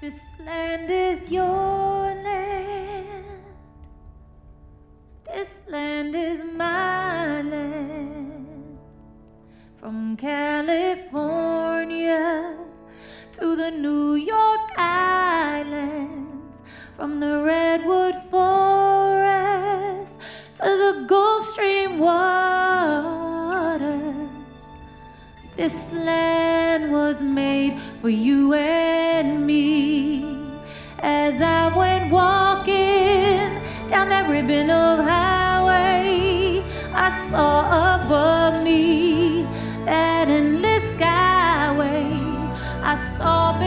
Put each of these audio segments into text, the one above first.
This land is your land. This land is my land. From California to the New York Islands, from the Redwood Forest to the Gulf Stream waters. This land was made for you and me. As I went walking down that ribbon of highway, I saw above me that endless skyway. I saw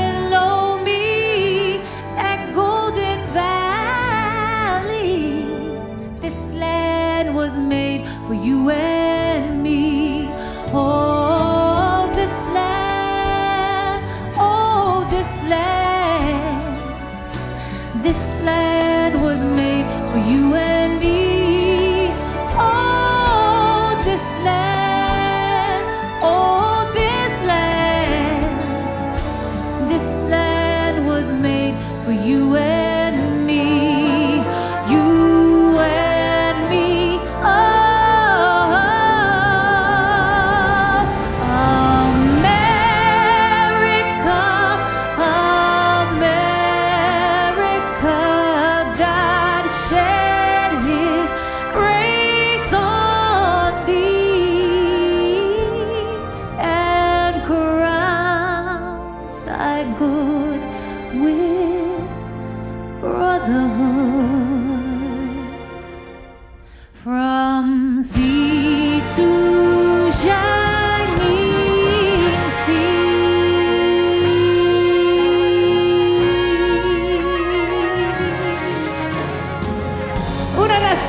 for you